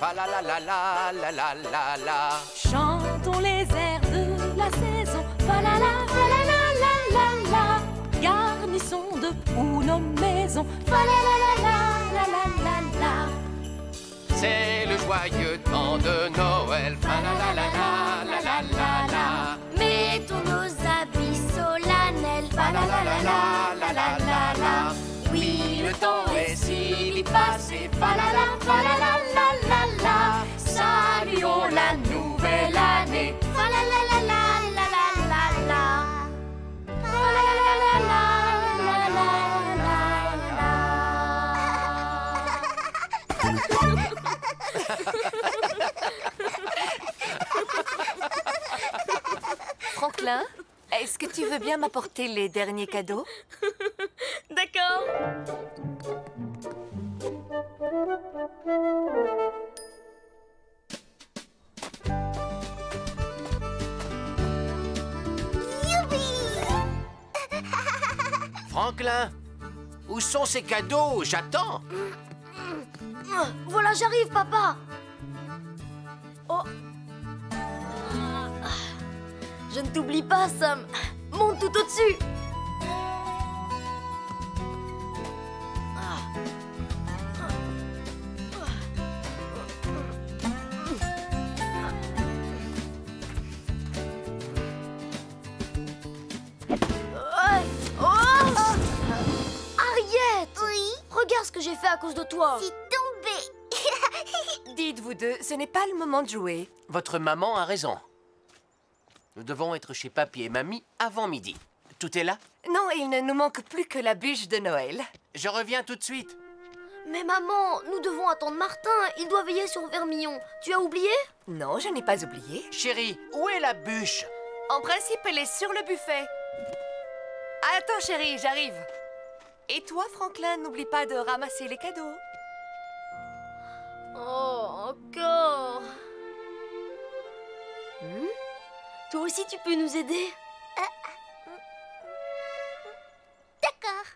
la la la la la la la la. Chantons les airs de la saison. Fa la la, fa la la la la la. Garnissons de ou nos maisons. Fa la la la la la la la. C'est le joyeux temps de Noël. Fa la la la la la la la la. Mettons nos habits solennels. Fa la la la la la la la la le temps est si vite passé. Falala, falala, la la la. Saluons oh, la nouvelle année. Falala, la la la la la la. Falala, la la la la la la. Franklin? Est-ce que tu veux bien m'apporter les derniers cadeaux? D'accord. Franklin, où sont ces cadeaux? J'attends. Voilà, j'arrive, papa. Oh. Je ne t'oublie pas, Sam. Monte tout au-dessus. Oh Harriet Oui Regarde ce que j'ai fait à cause de toi. C'est tombé. Dites vous deux, ce n'est pas le moment de jouer. Votre maman a raison. Nous devons être chez papy et mamie avant midi. Tout est là? Non, il ne nous manque plus que la bûche de Noël. Je reviens tout de suite. Mais maman, nous devons attendre Martin. Il doit veiller sur Vermillon. Tu as oublié? Non, je n'ai pas oublié. Chérie, où est la bûche? En principe, elle est sur le buffet. Attends, chérie, j'arrive. Et toi, Franklin, n'oublie pas de ramasser les cadeaux. Oh, encore Toi aussi, tu peux nous aider. D'accord.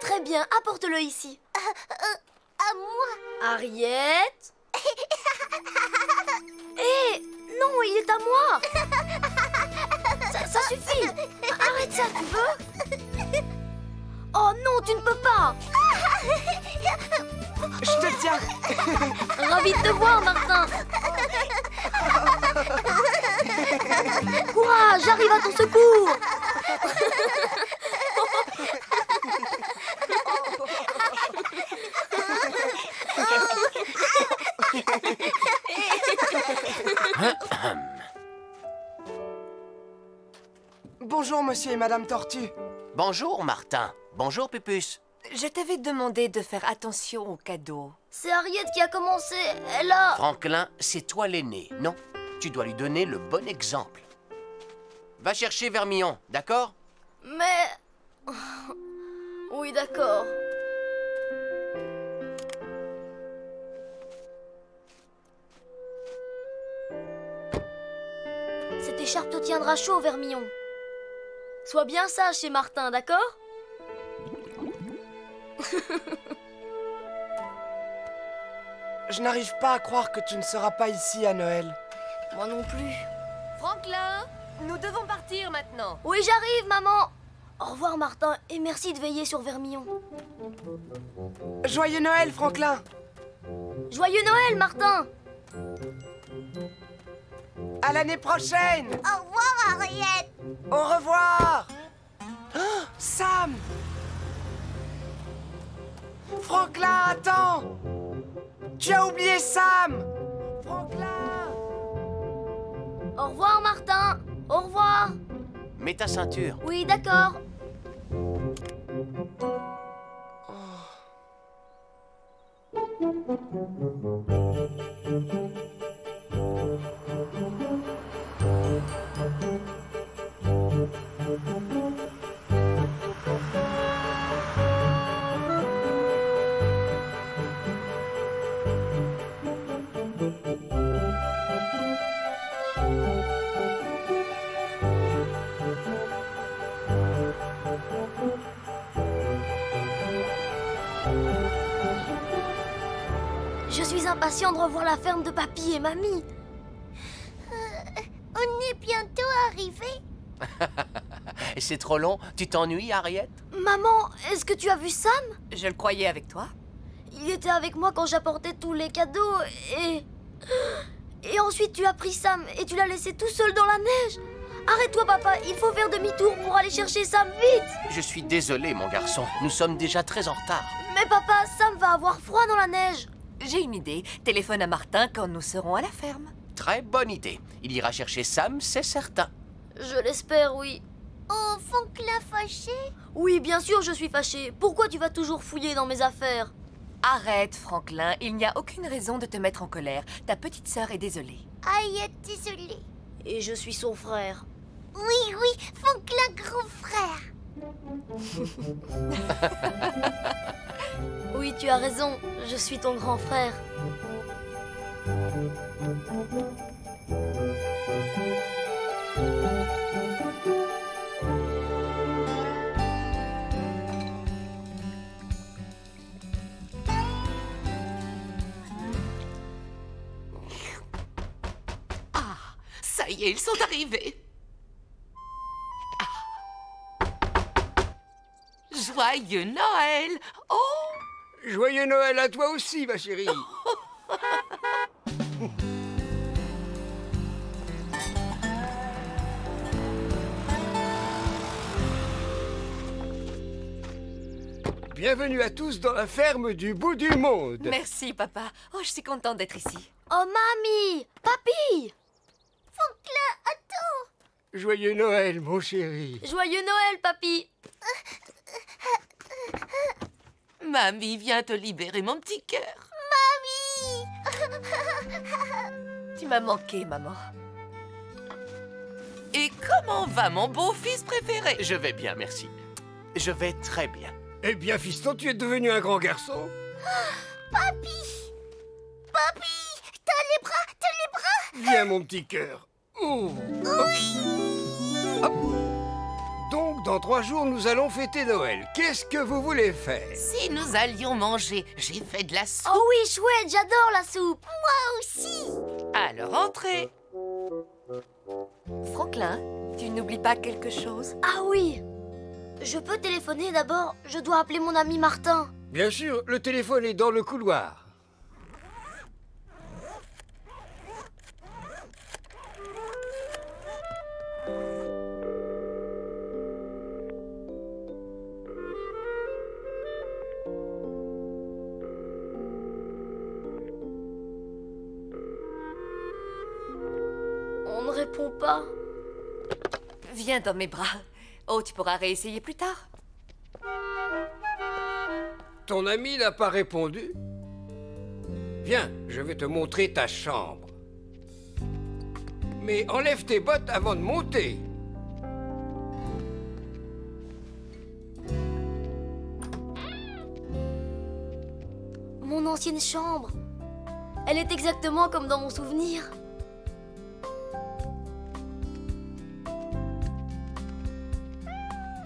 Très bien, apporte-le ici. À moi. Harriet? Hé Non, il est à moi. Ça, ça suffit. Arrête ça, tu veux? Oh non, tu ne peux pas. Je te tiens. Ravi de te voir, Martin Courage, j'arrive à ton secours Bonjour, monsieur et madame Tortue. Bonjour, Martin. Bonjour, Pupus. Je t'avais demandé de faire attention aux cadeaux. C'est Harriet qui a commencé. Elle a... Franklin, c'est toi l'aîné, non? Tu dois lui donner le bon exemple. Va chercher Vermillon, d'accord? Mais... Oui, d'accord. Cette écharpe te tiendra chaud, Vermillon. Sois bien sage chez Martin, d'accord? Je n'arrive pas à croire que tu ne seras pas ici à Noël. Moi non plus. Franklin, nous devons partir maintenant. Oui, j'arrive, maman. Au revoir, Martin, et merci de veiller sur Vermillon. Joyeux Noël, Franklin. Joyeux Noël, Martin. À l'année prochaine. Au revoir, Harriet. Au revoir. Oh, Sam. Franklin, attends. Tu as oublié Sam. Franklin au revoir, Martin Au revoir Mets ta ceinture. Oui, d'accord. Oh. Impatient de revoir la ferme de papy et mamie. On est bientôt arrivé. Et c'est trop long Tu t'ennuies, Harriet? Maman, est-ce que tu as vu Sam? Je le croyais avec toi. Il était avec moi quand j'apportais tous les cadeaux et... Et ensuite tu as pris Sam et tu l'as laissé tout seul dans la neige. Arrête-toi papa, il faut faire demi-tour pour aller chercher Sam vite. Je suis désolé, mon garçon. Nous sommes déjà très en retard. Mais papa, Sam va avoir froid dans la neige. J'ai une idée. Téléphone à Martin quand nous serons à la ferme. Très bonne idée. Il ira chercher Sam, c'est certain. Je l'espère, oui. Oh, Franklin fâché Oui, bien sûr, je suis fâchée. Pourquoi tu vas toujours fouiller dans mes affaires? Arrête, Franklin. Il n'y a aucune raison de te mettre en colère. Ta petite sœur est désolée. Aïe, désolé. Et je suis son frère. Oui, oui, Franklin grand frère. Oui, tu as raison, je suis ton grand frère. Ça y est, ils sont arrivés. Joyeux Noël Oh Joyeux Noël à toi aussi, ma chérie. Bienvenue à tous dans la ferme du bout du monde. Merci, papa. Oh, je suis contente d'être ici. Oh, mamie Papy Franklin, attends. Joyeux Noël, mon chéri. Joyeux Noël, papy Mamie vient te libérer mon petit cœur. Tu m'as manqué, maman. Et comment va mon beau-fils préféré? Je vais bien, merci. Je vais très bien. Eh bien, fiston, tu es devenu un grand garçon. Papy. Papy, t'as les bras, t'as les bras. Viens, mon petit cœur. Oh. Hop. Donc, dans trois jours, nous allons fêter Noël. Qu'est-ce que vous voulez faire Si nous allions manger, j'ai fait de la soupe. Oh oui, chouette, j'adore la soupe Moi aussi. Alors entrez. Franklin, tu n'oublies pas quelque chose? Ah oui Je peux téléphoner d'abord Je dois appeler mon ami Martin. Bien sûr, le téléphone est dans le couloir. Viens dans mes bras. Oh, tu pourras réessayer plus tard. Ton ami n'a pas répondu Viens, je vais te montrer ta chambre. Mais enlève tes bottes avant de monter. Mon ancienne chambre. Elle est exactement comme dans mon souvenir.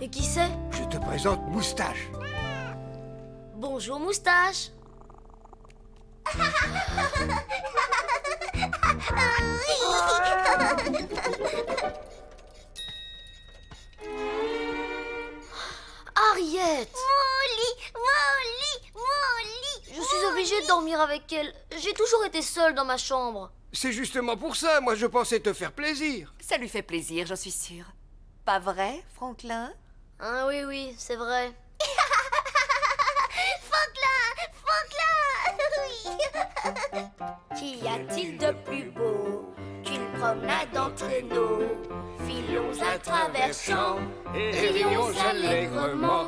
Et qui c'est? Je te présente Moustache. Bonjour moustache. Harriet Mon lit, mon lit, mon lit. Je suis obligée de dormir avec elle. J'ai toujours été seule dans ma chambre. C'est justement pour ça, moi je pensais te faire plaisir. Ça lui fait plaisir, j'en suis sûre. Pas vrai, Franklin? Ah oui, oui, c'est vrai. Franklin, Franklin. Oui. Qu'y a-t-il de plus beau? Promenade en traîneau Filons à travers champs, rions allègrement,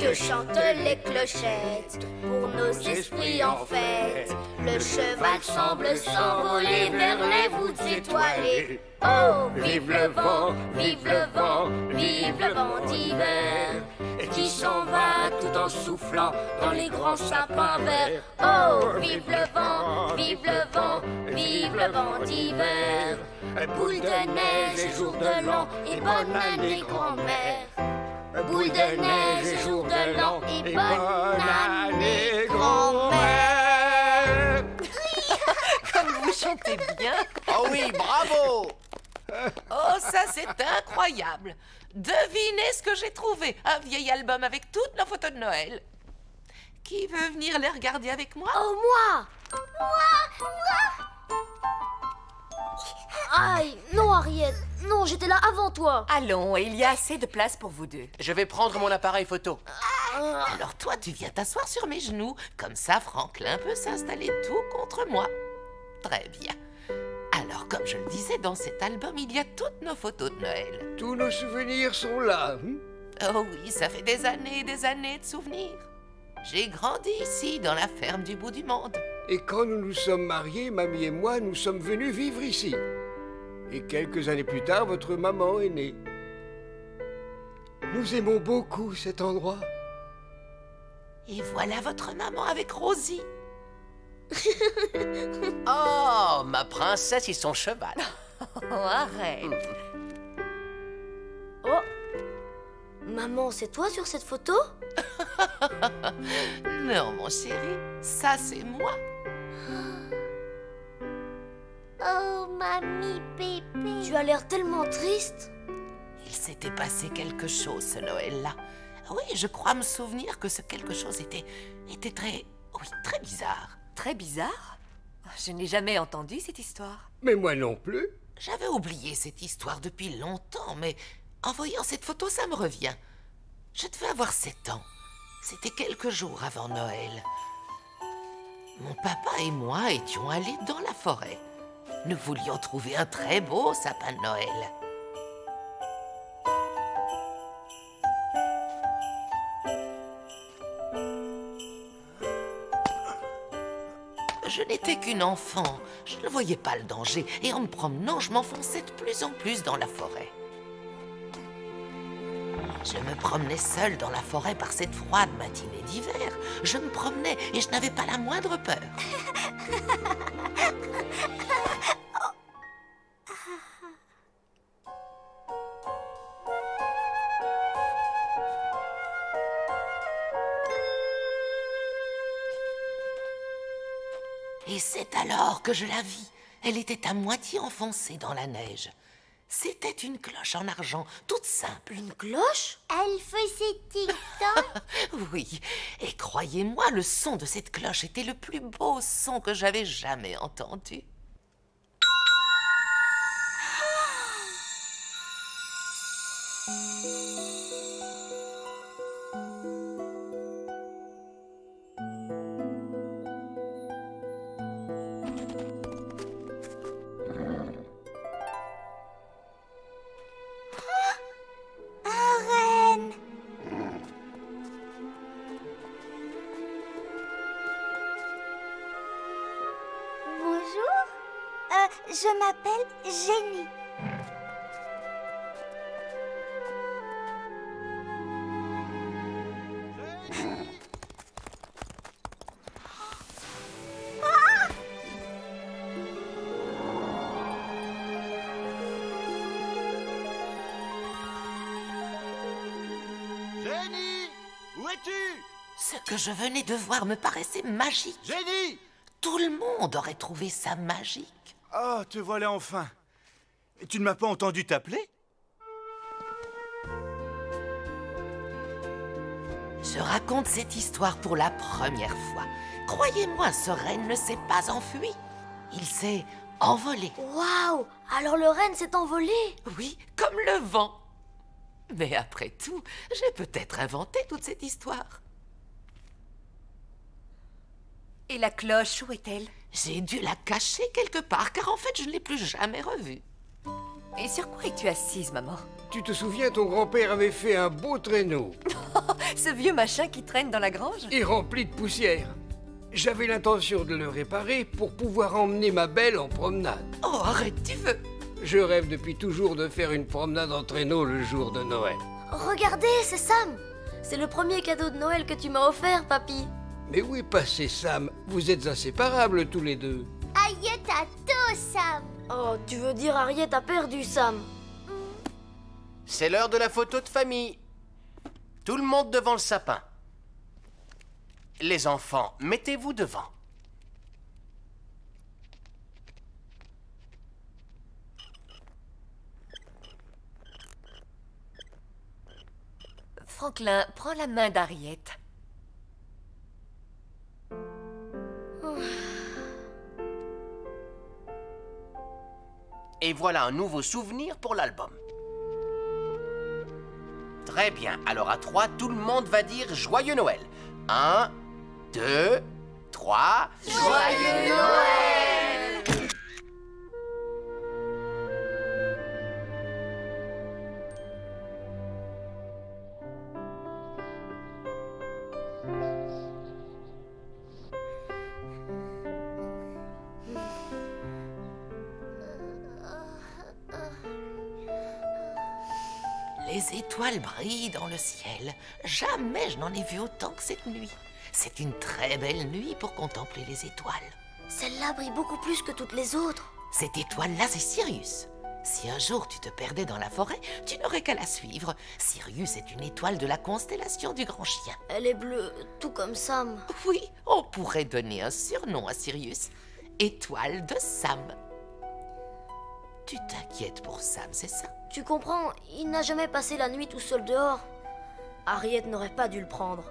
que chantent les clochettes pour nos esprits en fête. Le cheval semble s'envoler vers les voûtes étoilées. Oh, vive le vent, vive le vent, vive le vent. d'hiver qui s'en va tout en soufflant dans les grands sapins verts. Oh, vive le vent, vive le vent, vive le vent d'hiver. Boule de neige et jour de l'an et bonne année grand-mère. Boule de neige et jour de l'an et bonne année grand-mère. chantez bien. Oh oui, bravo Oh, ça c'est incroyable Devinez ce que j'ai trouvé Un vieil album avec toutes nos photos de Noël. Qui veut venir les regarder avec moi? Oh, moi Moi Moi Aïe, non, Harriet. Non, j'étais là avant toi. Allons, il y a assez de place pour vous deux. Je vais prendre mon appareil photo. Alors toi, tu viens t'asseoir sur mes genoux. Comme ça, Franklin peut s'installer tout contre moi. Très bien. Alors, comme je le disais, dans cet album, il y a toutes nos photos de Noël. Tous nos souvenirs sont là. hein? Oh oui, ça fait des années et des années de souvenirs. J'ai grandi ici, dans la ferme du bout du monde. Et quand nous nous sommes mariés, mamie et moi, nous sommes venus vivre ici. Et quelques années plus tard, votre maman est née. Nous aimons beaucoup cet endroit. Et voilà votre maman avec Rosie. Oh, ma princesse et son cheval. Oh, arrête. Oh Maman, c'est toi sur cette photo? Non, mon chéri, ça c'est moi. Oh, mamie bébé. Tu as l'air tellement triste. Il s'était passé quelque chose ce Noël-là. Oui, je crois me souvenir que ce quelque chose était, était très, oui, très bizarre. Très bizarre. Je n'ai jamais entendu cette histoire. Mais moi non plus. J'avais oublié cette histoire depuis longtemps, mais en voyant cette photo, ça me revient. Je devais avoir sept ans. C'était quelques jours avant Noël. Mon papa et moi étions allés dans la forêt. Nous voulions trouver un très beau sapin de Noël. Je n'étais qu'une enfant, je ne voyais pas le danger, et en me promenant, je m'enfonçais de plus en plus dans la forêt. Je me promenais seule dans la forêt par cette froide matinée d'hiver. Je me promenais et je n'avais pas la moindre peur. Et c'est alors que je la vis. Elle était à moitié enfoncée dans la neige. C'était une cloche en argent, toute simple. Une cloche? Elle faisait tic-toc. Oui, et croyez-moi, le son de cette cloche était le plus beau son que j'avais jamais entendu. Je venais de voir me paraissait magique. Jenny Tout le monde aurait trouvé ça magique. Oh, te voilà enfin. Tu ne m'as pas entendu t'appeler? Je raconte cette histoire pour la première fois. Croyez-moi, ce renne ne s'est pas enfui. Il s'est envolé. Waouh Alors le renne s'est envolé Oui, comme le vent. Mais après tout, j'ai peut-être inventé toute cette histoire. Et la cloche, où est-elle? J'ai dû la cacher quelque part, car en fait, je ne l'ai plus jamais revue. Et sur quoi es-tu assise, maman? Tu te souviens, ton grand-père avait fait un beau traîneau Ce vieux machin qui traîne dans la grange? Et rempli de poussière. J'avais l'intention de le réparer pour pouvoir emmener ma belle en promenade. Oh, arrête, tu veux Je rêve depuis toujours de faire une promenade en traîneau le jour de Noël. Regardez, c'est Sam C'est le premier cadeau de Noël que tu m'as offert, papy. Mais où est passé Sam? Vous êtes inséparables tous les deux. Ariette a tout, Sam. Oh, tu veux dire Ariette a perdu Sam? C'est l'heure de la photo de famille. Tout le monde devant le sapin. Les enfants, mettez-vous devant. Franklin, prends la main d'Ariette. Et voilà un nouveau souvenir pour l'album. Très bien, alors à trois, tout le monde va dire Joyeux Noël. Un, deux, trois. Joyeux Noël étoiles brillent dans le ciel. Jamais je n'en ai vu autant que cette nuit. C'est une très belle nuit pour contempler les étoiles. Celle-là brille beaucoup plus que toutes les autres. Cette étoile-là, c'est Sirius. Si un jour tu te perdais dans la forêt, tu n'aurais qu'à la suivre. Sirius est une étoile de la constellation du grand chien. Elle est bleue, tout comme Sam. Oui, on pourrait donner un surnom à Sirius. Étoile de Sam. Tu t'inquiètes pour Sam, c'est ça? Tu comprends, il n'a jamais passé la nuit tout seul dehors. Harriet n'aurait pas dû le prendre.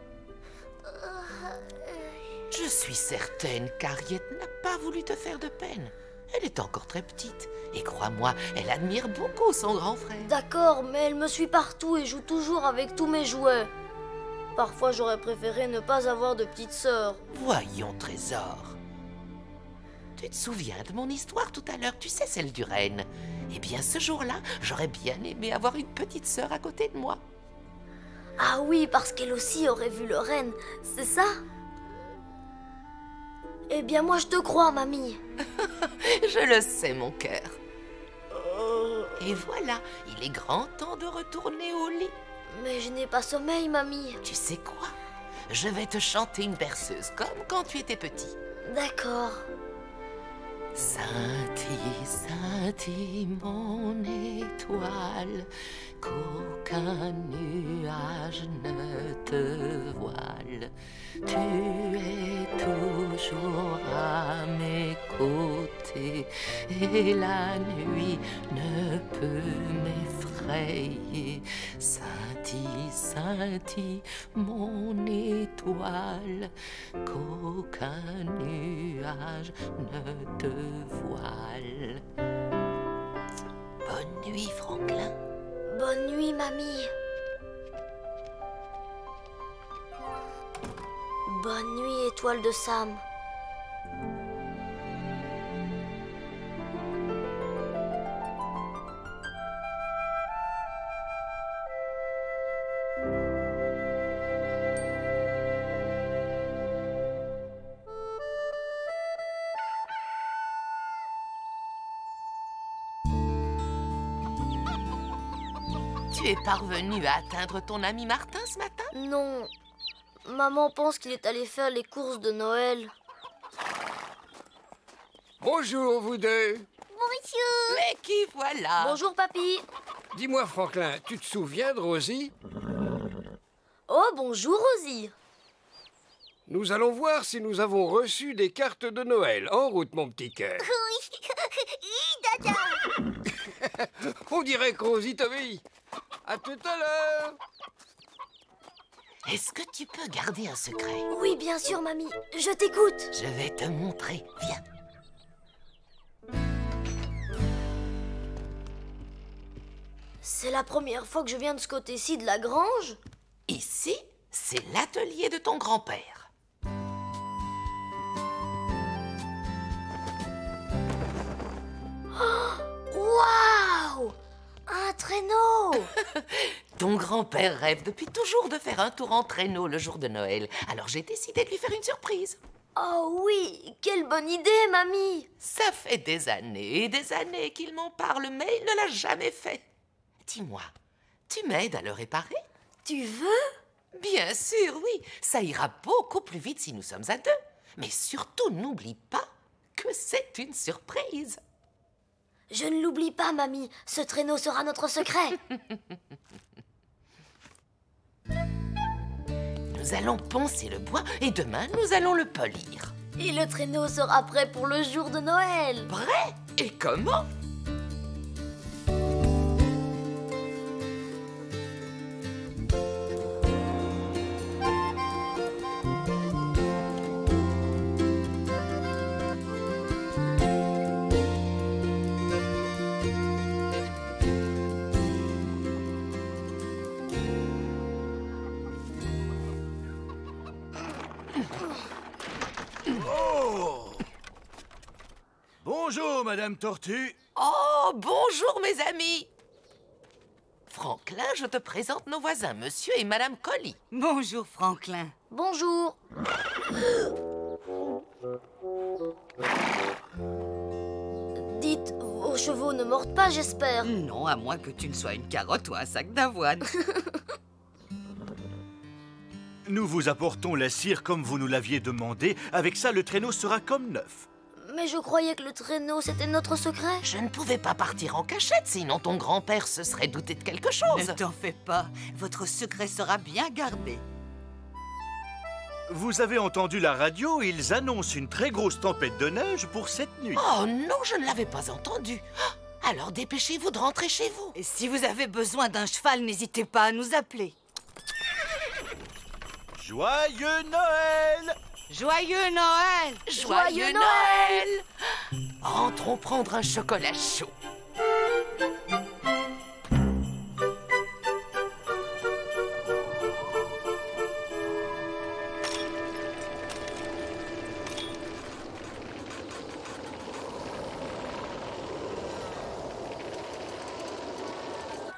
Je suis certaine qu'Harriet n'a pas voulu te faire de peine. Elle est encore très petite. Et crois-moi, elle admire beaucoup son grand frère. D'accord, mais elle me suit partout et joue toujours avec tous mes jouets. Parfois, j'aurais préféré ne pas avoir de petite sœur. Voyons, trésor. Tu te souviens de mon histoire tout à l'heure, tu sais, celle du renne Eh bien, ce jour-là, j'aurais bien aimé avoir une petite sœur à côté de moi. Ah oui, parce qu'elle aussi aurait vu le renne, c'est ça? Eh bien, moi, je te crois, mamie. Je le sais, mon cœur. Et voilà, il est grand temps de retourner au lit. Mais je n'ai pas sommeil, mamie. Tu sais quoi? Je vais te chanter une berceuse, comme quand tu étais petit. D'accord. Scintille, scintille, mon étoile, qu'aucun nuage ne te voile. Tu es toujours à mes côtés, et la nuit ne peut m'effrayer. Scintille, scintille, mon étoile, qu'aucun nuage ne te voile. Bonne nuit, Franklin. Bonne nuit, mamie. Bonne nuit, étoile de Sam. Es parvenu à atteindre ton ami Martin ce matin Non. Maman pense qu'il est allé faire les courses de Noël. Bonjour, vous deux. Bonjour Mais qui voilà Bonjour, papy. Dis-moi, Franklin, tu te souviens de Rosie? Oh, bonjour, Rosie. Nous allons voir si nous avons reçu des cartes de Noël. En route, mon petit cœur. Oui, dada On dirait que Rosie t'obéit. À tout à l'heure. Est-ce que tu peux garder un secret Oui, bien sûr, mamie. Je t'écoute. Je vais te montrer. Viens. C'est la première fois que je viens de ce côté-ci de la grange. Ici, c'est l'atelier de ton grand-père. Traîneau Ton grand-père rêve depuis toujours de faire un tour en traîneau le jour de Noël. Alors j'ai décidé de lui faire une surprise. Oh oui, quelle bonne idée, mamie Ça fait des années et des années qu'il m'en parle, mais il ne l'a jamais fait. Dis-moi, tu m'aides à le réparer? Tu veux? Bien sûr, oui. Ça ira beaucoup plus vite si nous sommes à deux. Mais surtout, n'oublie pas que c'est une surprise. Je ne l'oublie pas, mamie. Ce traîneau sera notre secret. Nous allons poncer le bois et demain nous allons le polir. Et le traîneau sera prêt pour le jour de Noël. Prêt? Et comment? Bonjour, Madame Tortue. Oh, bonjour mes amis Franklin, je te présente nos voisins, Monsieur et Madame Collie. Bonjour, Franklin. Bonjour. Dites, vos chevaux ne mordent pas, j'espère. Non, à moins que tu ne sois une carotte ou un sac d'avoine. Nous vous apportons la cire comme vous nous l'aviez demandé. Avec ça, le traîneau sera comme neuf. Mais je croyais que le traîneau, c'était notre secret. Je ne pouvais pas partir en cachette, sinon ton grand-père se serait douté de quelque chose. ne t'en fais pas. Votre secret sera bien gardé. Vous avez entendu la radio, ils annoncent une très grosse tempête de neige pour cette nuit. Oh non, je ne l'avais pas entendu. Ah, Alors dépêchez-vous de rentrer chez vous. Et si vous avez besoin d'un cheval, n'hésitez pas à nous appeler. Joyeux Noël Joyeux Noël Joyeux Noël Rentrons prendre un chocolat chaud.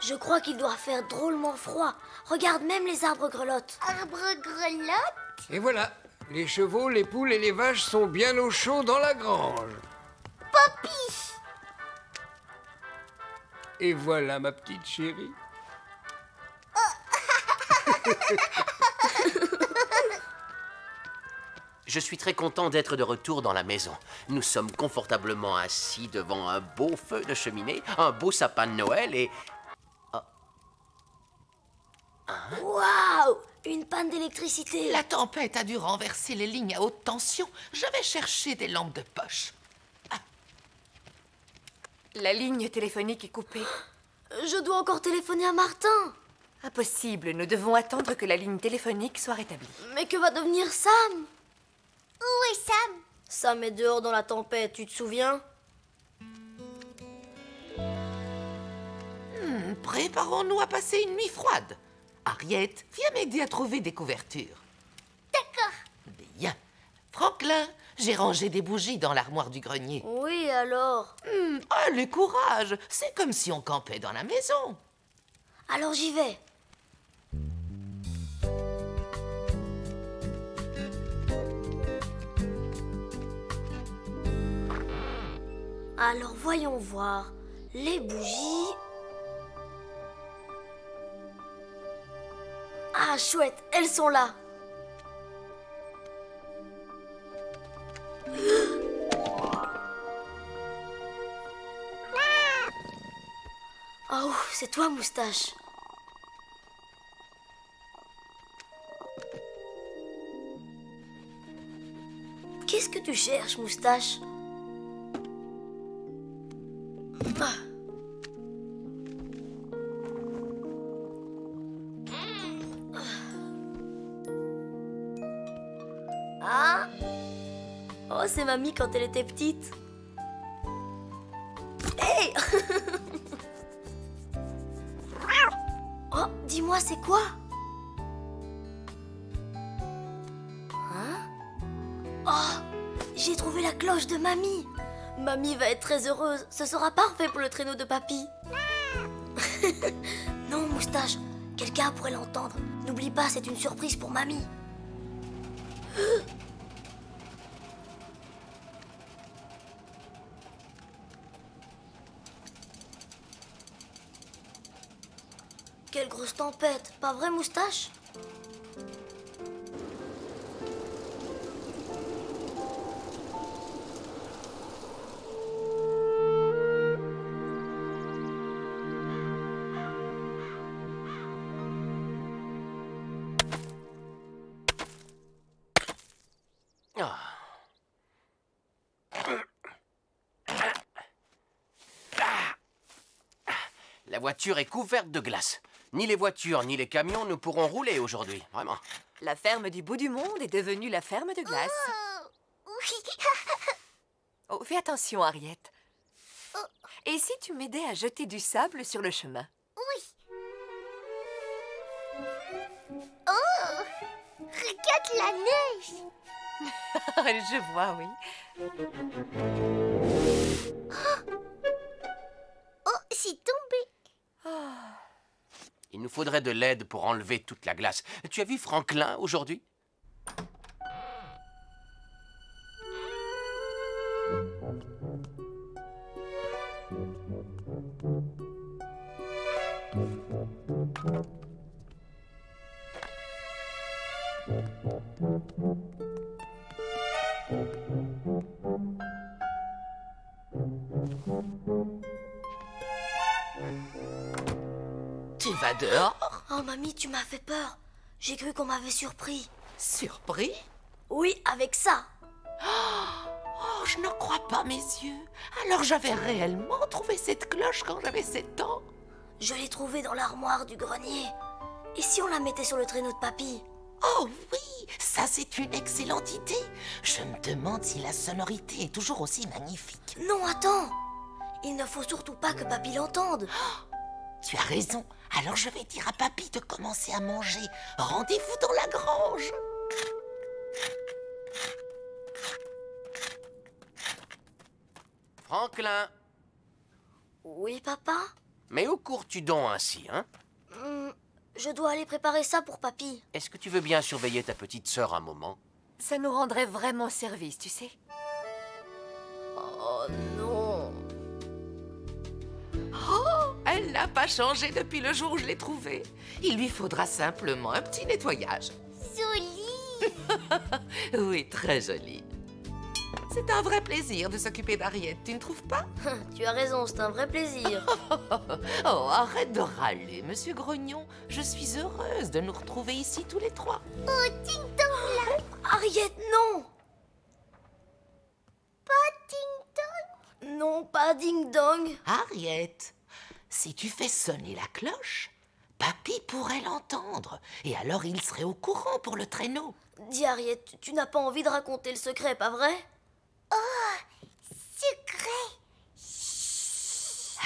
Je crois qu'il doit faire drôlement froid. Regarde, même les arbres grelottent. Arbre grelotte Et voilà, les chevaux, les poules et les vaches sont bien au chaud dans la grange. Papy Et voilà ma petite chérie. Je suis très content d'être de retour dans la maison. Nous sommes confortablement assis devant un beau feu de cheminée, un beau sapin de Noël et... Waouh Une panne d'électricité. La tempête a dû renverser les lignes à haute tension. Je vais chercher des lampes de poche. La ligne téléphonique est coupée. Je dois encore téléphoner à Martin. Impossible, nous devons attendre que la ligne téléphonique soit rétablie. Mais que va devenir Sam? Où est Sam? Sam est dehors dans la tempête, tu te souviens? Hmm, Préparons-nous à passer une nuit froide. Harriet, viens m'aider à trouver des couvertures. D'accord. Bien. Franklin, j'ai rangé des bougies dans l'armoire du grenier. Oui, alors? Hmm, allez, courage. C'est comme si on campait dans la maison. Alors j'y vais. Alors voyons voir. Les bougies. Ah, chouette, elles sont là. Oh, c'est toi, moustache. Qu'est-ce que tu cherches, moustache? Mamie quand elle était petite. Hey Oh, dis-moi, c'est quoi? Hein? Oh, j'ai trouvé la cloche de mamie. Mamie va être très heureuse. Ce sera parfait pour le traîneau de papy. non, moustache. Quelqu'un pourrait l'entendre. N'oublie pas, c'est une surprise pour mamie. Quelle grosse pas vrai, moustache? Ah. La voiture est couverte de glace. Ni les voitures ni les camions ne pourront rouler aujourd'hui, vraiment. La ferme du bout du monde est devenue la ferme de glace. Oh, oui. Oh, fais attention, Harriet. Et si tu m'aidais à jeter du sable sur le chemin? Oui. Oh Regarde la neige Je vois, oui. Oh, c'est tombé. Il nous faudrait de l'aide pour enlever toute la glace. Tu as vu Franklin aujourd'hui? Dehors Oh, mamie, tu m'as fait peur. J'ai cru qu'on m'avait surpris. Surpris? Oui, avec ça. Oh, je n'en crois pas mes yeux. Alors j'avais réellement trouvé cette cloche quand j'avais 7 ans. Je l'ai trouvée dans l'armoire du grenier. Et si on la mettait sur le traîneau de papy? Oh oui, ça c'est une excellente idée. Je me demande si la sonorité est toujours aussi magnifique. Non, attends. Il ne faut surtout pas que papy l'entende. Tu as raison. Alors je vais dire à papy de commencer à manger. Rendez-vous dans la grange. Franklin Oui, papa? Mais où cours-tu donc ainsi, hein? Hmm, Je dois aller préparer ça pour papy. Est-ce que tu veux bien surveiller ta petite sœur un moment? Ça nous rendrait vraiment service, tu sais. Oh non. N'a pas changé depuis le jour où je l'ai trouvée. Il lui faudra simplement un petit nettoyage. Joli. Oui, très joli. C'est un vrai plaisir de s'occuper d'Ariette, tu ne trouves pas? Tu as raison, c'est un vrai plaisir. Oh, arrête de râler, monsieur Grognon. Je suis heureuse de nous retrouver ici tous les trois. Oh, ting dong là. Ariette, non Pas ting dong. Non, pas ding-dong. Ariette, si tu fais sonner la cloche, papy pourrait l'entendre. Et alors il serait au courant pour le traîneau. Dis Ariette, tu n'as pas envie de raconter le secret, pas vrai? Secret.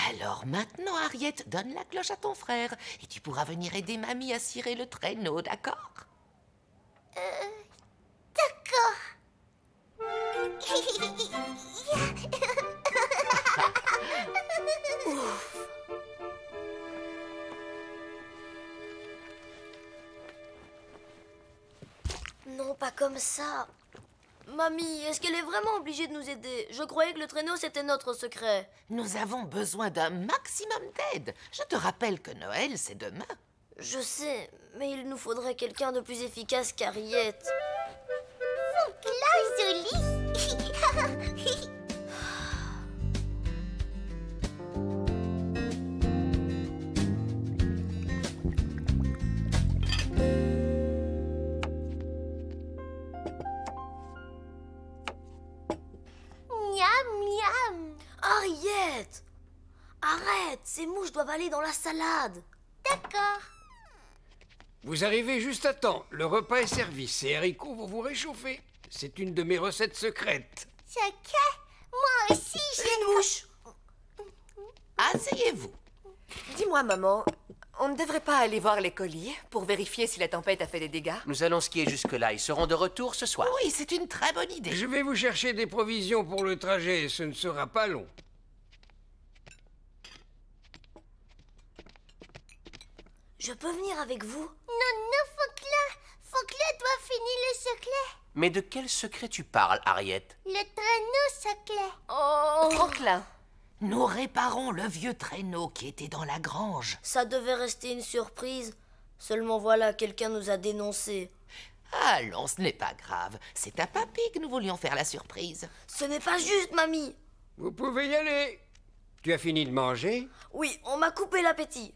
Alors maintenant, Ariette, donne la cloche à ton frère et tu pourras venir aider mamie à cirer le traîneau, d'accord? D'accord. Non, pas comme ça. Mamie, est-ce qu'elle est vraiment obligée de nous aider? Je croyais que le traîneau, c'était notre secret. Nous avons besoin d'un maximum d'aide. Je te rappelle que Noël, c'est demain. Je sais, mais il nous faudrait quelqu'un de plus efficace qu'Ariette. Là, joli. Arrête Ces mouches doivent aller dans la salade. D'accord. Vous arrivez juste à temps. Le repas est servi. Ces haricots vont vous réchauffer. C'est une de mes recettes secrètes. Secret. Moi aussi, j'ai Une mouche Asseyez-vous. Dis-moi, maman, on ne devrait pas aller voir les colis pour vérifier si la tempête a fait des dégâts? Nous allons skier jusque-là. Ils seront de retour ce soir. Oui, c'est une très bonne idée. Je vais vous chercher des provisions pour le trajet. Ce ne sera pas long. Je peux venir avec vous Non, non, Fauclin. Fauclin doit finir le secret. Mais de quel secret tu parles, Ariette Le traîneau secret. Oh Franklin, Nous réparons le vieux traîneau qui était dans la grange. Ça devait rester une surprise. Seulement voilà, quelqu'un nous a dénoncés. Allons, ce n'est pas grave. C'est à papy que nous voulions faire la surprise. Ce n'est pas juste, mamie Vous pouvez y aller. Tu as fini de manger? Oui, on m'a coupé l'appétit.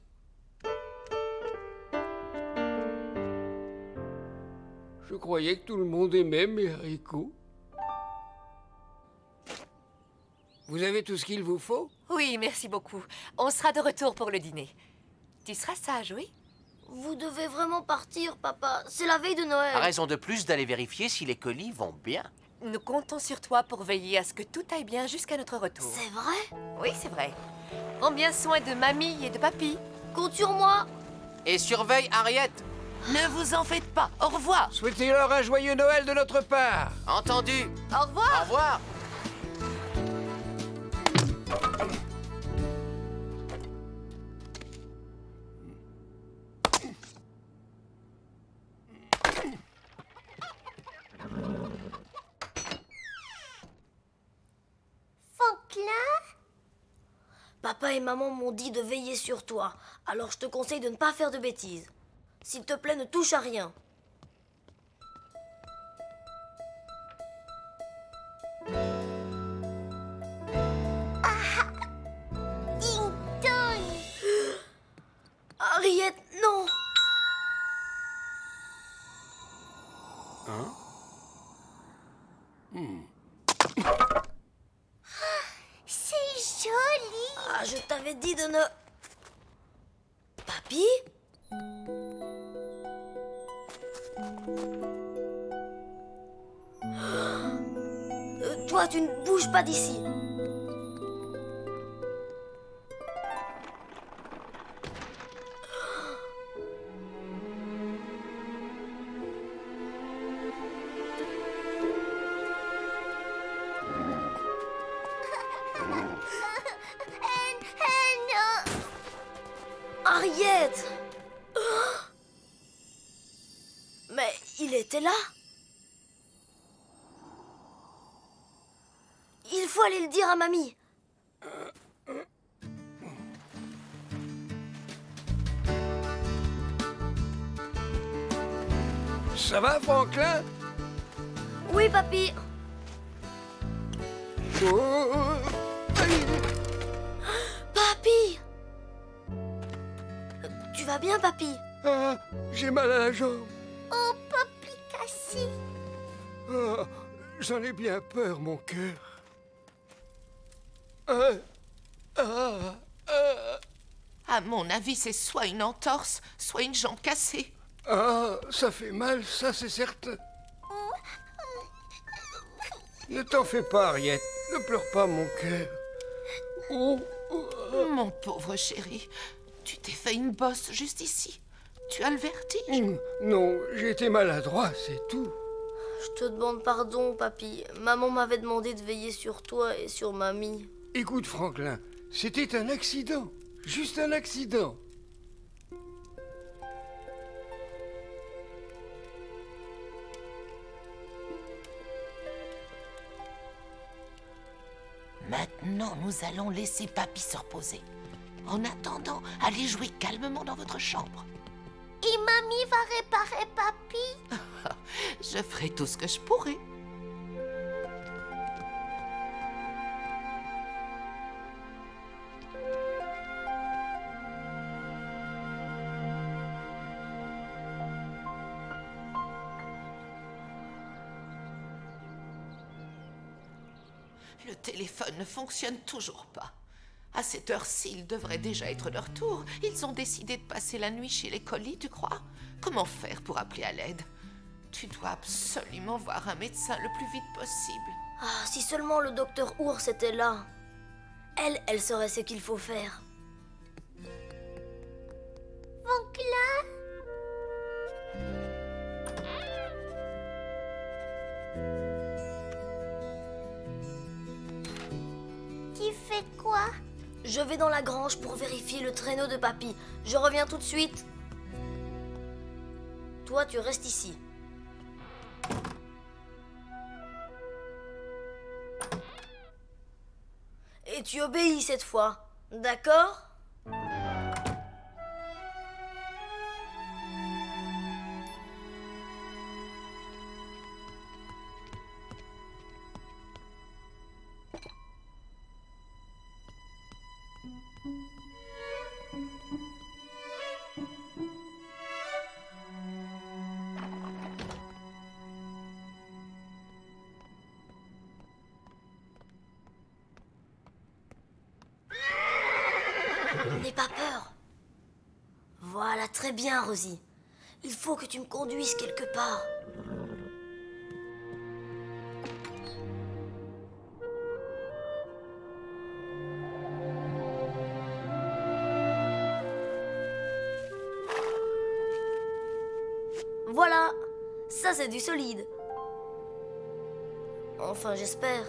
Croyais que tout le monde aimait mes haricots. Vous avez tout ce qu'il vous faut oui, merci beaucoup. On sera de retour pour le dîner. Tu seras sage, oui? Vous devez vraiment partir, papa. C'est la veille de Noël. Raison de plus d'aller vérifier si les colis vont bien. Nous comptons sur toi pour veiller à ce que tout aille bien jusqu'à notre retour. C'est vrai? Oui, c'est vrai. Prends bien soin de mamie et de papy. Compte sur moi. Et surveille Ariette Ne vous en faites pas. Au revoir. Souhaitez-leur un joyeux Noël de notre part. Entendu. Au revoir. Au revoir. Franklin Papa et maman m'ont dit de veiller sur toi, alors je te conseille de ne pas faire de bêtises. S'il te plaît, ne touche à rien. Ding dong. Harriet, non. C'est joli. Ah, je t'avais dit de ne... Papy? Euh, Toi, tu ne bouges pas d'ici. Bien peur, mon cœur. Ah, ah, ah, À mon avis, c'est soit une entorse, soit une jambe cassée. ah, ça fait mal, ça c'est certain. Ne t'en fais pas, Ariette. Ne pleure pas, mon cœur. Oh, oh. Mon pauvre chéri, tu t'es fait une bosse juste ici. Tu as le vertige. Hum, Non, j'ai été maladroit, c'est tout. Je te demande pardon, papy. Maman m'avait demandé de veiller sur toi et sur mamie. Écoute, Franklin, c'était un accident. Juste un accident. Maintenant, nous allons laisser Papy se reposer. En attendant, allez jouer calmement dans votre chambre. Et mamie va réparer papy Je ferai tout ce que je pourrai. Le téléphone ne fonctionne toujours pas. À cette heure-ci, il devrait déjà être de retour. Ils ont décidé de passer la nuit chez les colis, tu crois? Comment faire pour appeler à l'aide? Tu dois absolument voir un médecin le plus vite possible. Ah, si seulement le docteur Ours était là. Elle, elle saurait ce qu'il faut faire. Franklin Tu fais quoi? Je vais dans la grange pour vérifier le traîneau de papy. Je reviens tout de suite. Toi, tu restes ici. Et tu obéis cette fois. D'accord? Bien, Rosie. Il faut que tu me conduises quelque part. Ça, c'est du solide. Enfin, j'espère.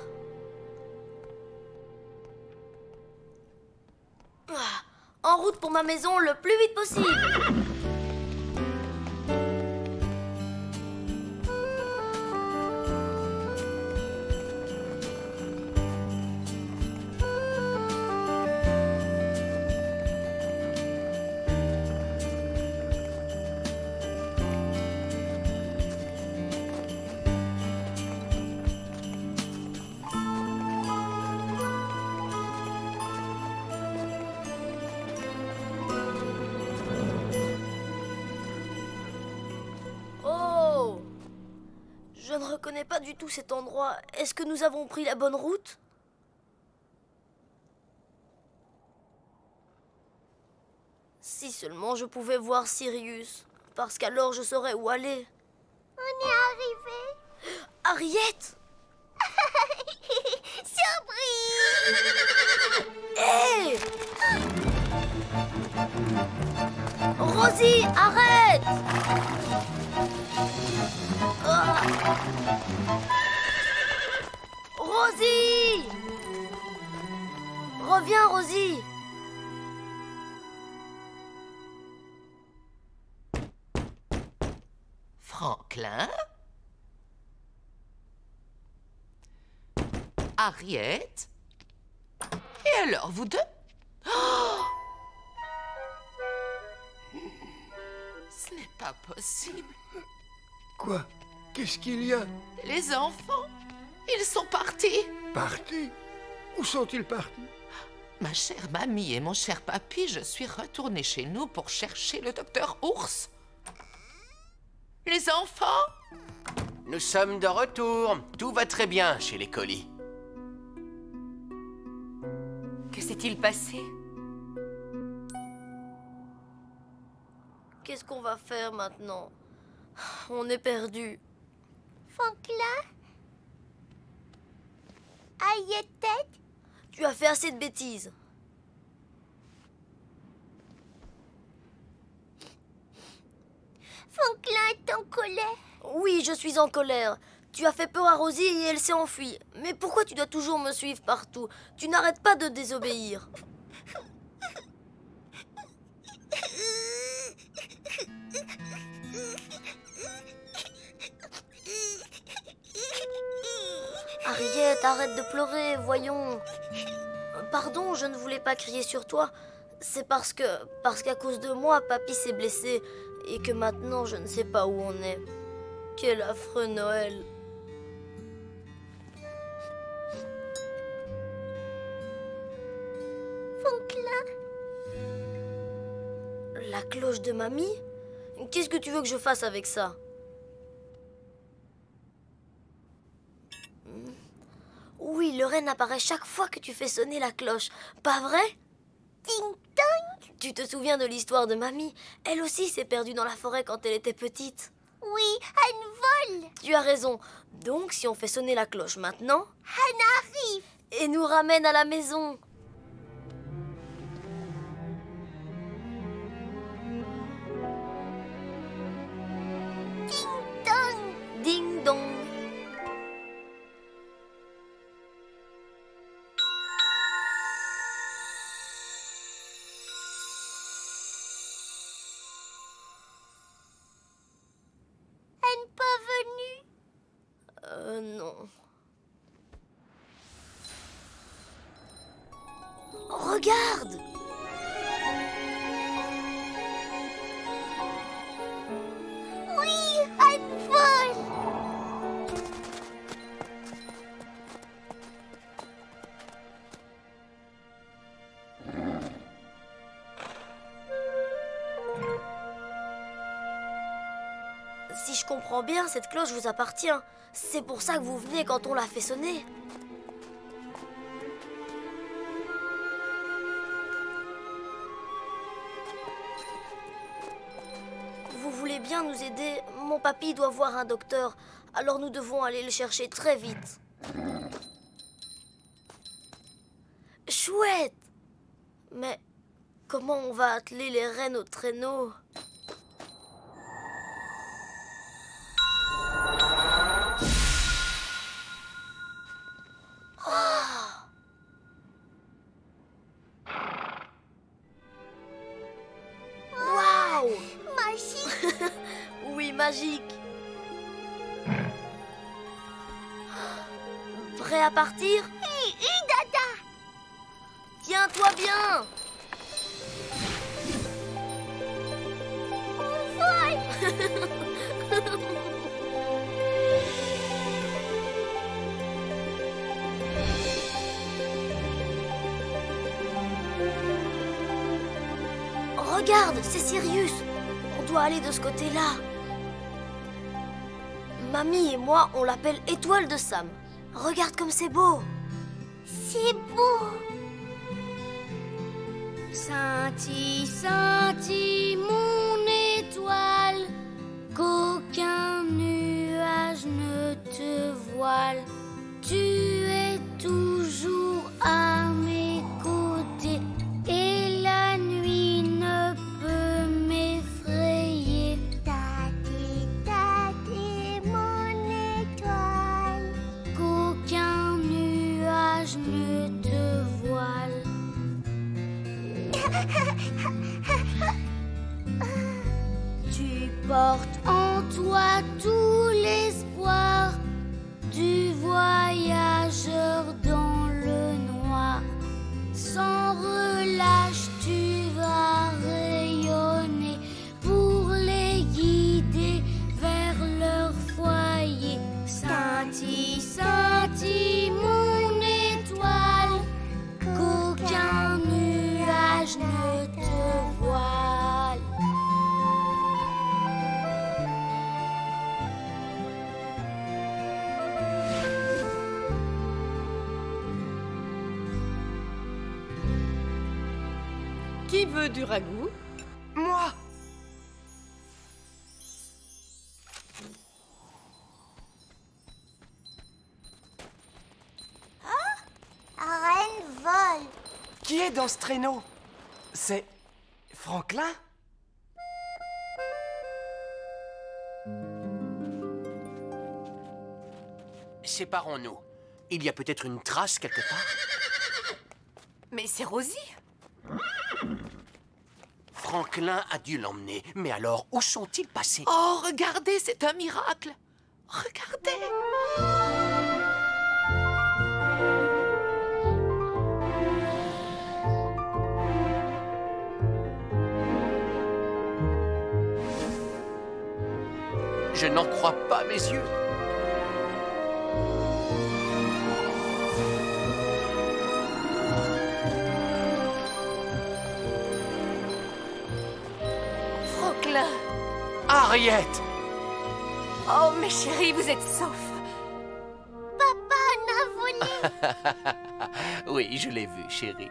Ah, En route pour ma maison le plus vite possible. Je ne reconnais pas du tout cet endroit. Est-ce que nous avons pris la bonne route? Si seulement je pouvais voir Sirius, parce qu'alors je saurais où aller. On est arrivé. Harriet Surprise Hé Rosie, arrête. Ah. Rosie. Reviens, Rosie. Franklin? Harriet? Et alors, vous deux? Oh Ce n'est pas possible. Quoi? Qu'est-ce qu'il y a? Les enfants, ils sont partis. Partis? Où sont-ils partis? Ma chère mamie et mon cher papy, je suis retournée chez nous pour chercher le docteur Ours. Les enfants? Nous sommes de retour. Tout va très bien chez les colis. Que s'est-il passé? Qu'est-ce qu'on va faire maintenant? On est perdu. Franklin Aïe-tête Tu as fait assez de bêtises. Franklin est en colère. Oui, je suis en colère. Tu as fait peur à Rosie et elle s'est enfuie. Mais pourquoi tu dois toujours me suivre partout? Tu n'arrêtes pas de désobéir. Arrête de pleurer, voyons. Pardon, je ne voulais pas crier sur toi. C'est parce que, parce qu'à cause de moi, papy s'est blessé et que maintenant je ne sais pas où on est. Quel affreux Noël. Franklin La cloche de mamie? Qu'est-ce que tu veux que je fasse avec ça? Oui, le renne apparaît chaque fois que tu fais sonner la cloche. Pas vrai? Ding dong Tu te souviens de l'histoire de mamie? Elle aussi s'est perdue dans la forêt quand elle était petite. Oui, un vol Tu as raison. Donc, si on fait sonner la cloche maintenant, Un arrive et nous ramène à la maison. Oui, vol Si je comprends bien, cette cloche vous appartient. C'est pour ça que vous venez quand on la fait sonner. Papy doit voir un docteur, alors nous devons aller le chercher très vite. Chouette. Mais comment on va atteler les rennes au traîneau? Regarde, c'est Sirius. On doit aller de ce côté-là. Mamie et moi, on l'appelle Étoile de Sam. Regarde comme c'est beau. C'est beau. Scintille, scintille, mon étoile, qu'aucun Qui veut du ragoût? Moi Reine vole. Qui est dans ce traîneau? C'est. Franklin? Séparons-nous. Il y a peut-être une trace quelque part? Mais c'est Rosie. Franklin a dû l'emmener. Mais alors, où sont-ils passés? Oh, regardez, c'est un miracle. Regardez. Je n'en crois pas mes yeux. Harriet Oh, mes chéris, vous êtes saufs. Papa volé. Oui, je l'ai vu, chérie.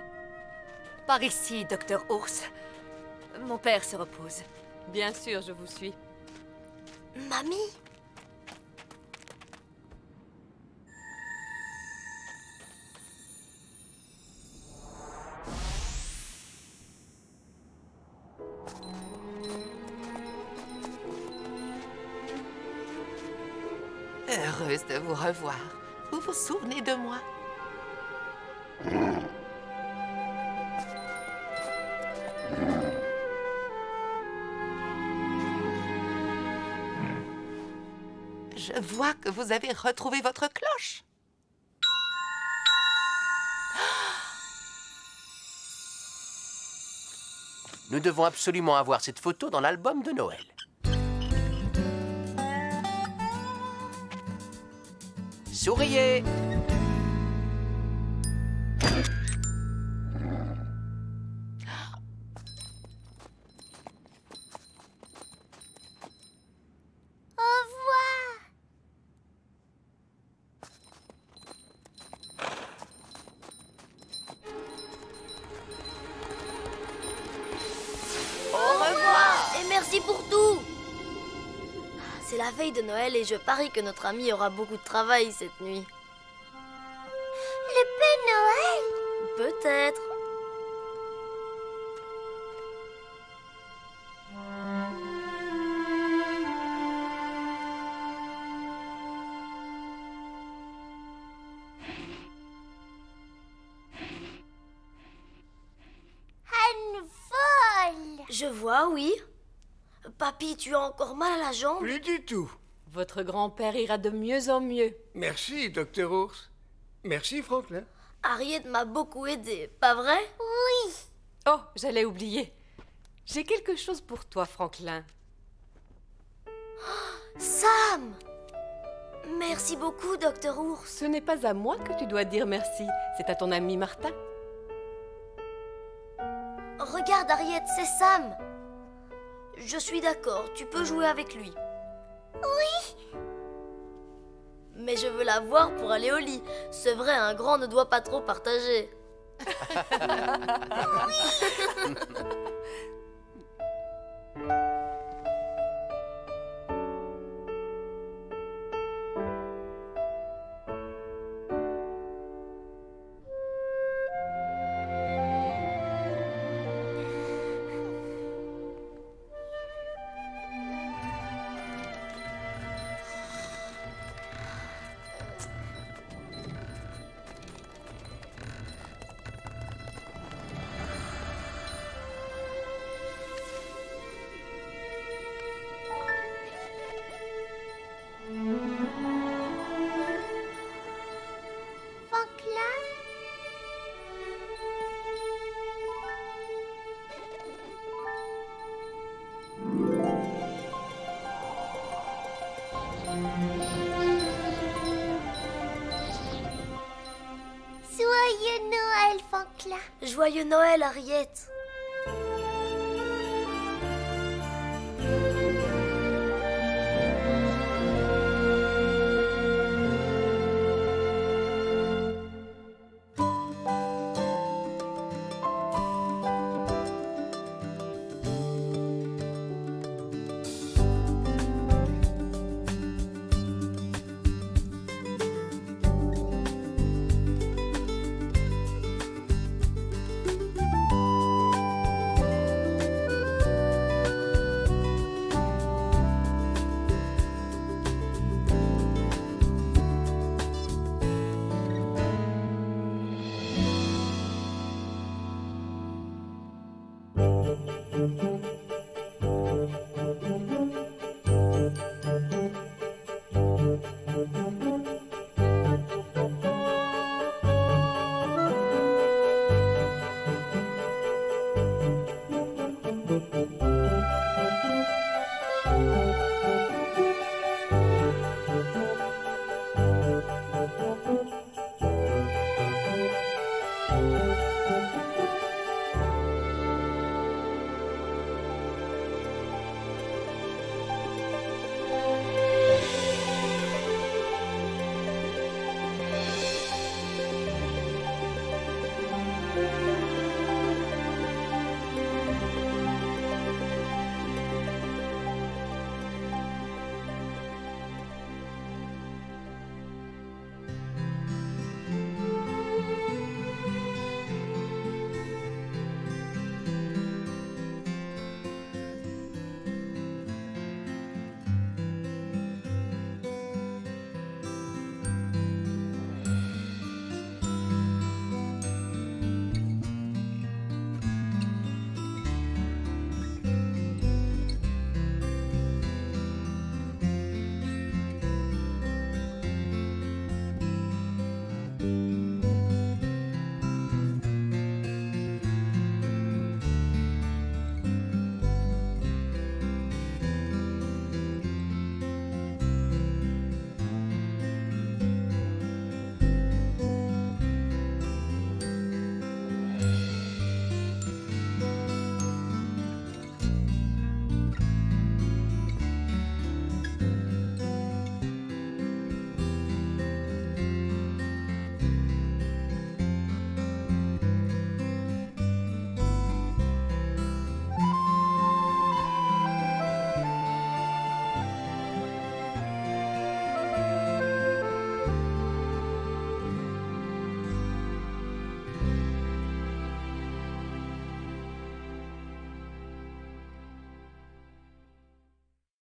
Par ici, docteur Ours. Mon père se repose. Bien sûr, je vous suis. Mamie? Heureuse de vous revoir. Vous vous souvenez de moi? Je vois que vous avez retrouvé votre cloche. Nous devons absolument avoir cette photo dans l'album de Noël. Souriez la veille de Noël et je parie que notre ami aura beaucoup de travail cette nuit. Papy, tu as encore mal à la jambe Plus du tout. Votre grand-père ira de mieux en mieux. Merci, docteur Ours. Merci, Franklin. Harriet m'a beaucoup aidé, pas vrai? Oui. Oh, j'allais oublier. J'ai quelque chose pour toi, Franklin. Sam Merci beaucoup, docteur Ours. Ce n'est pas à moi que tu dois dire merci, c'est à ton ami Martin. Regarde, Harriet, c'est Sam. Je suis d'accord, tu peux jouer avec lui. Oui. Mais je veux la voir pour aller au lit. C'est vrai, un grand ne doit pas trop partager. Franklin Joyeux Noël, Harriet.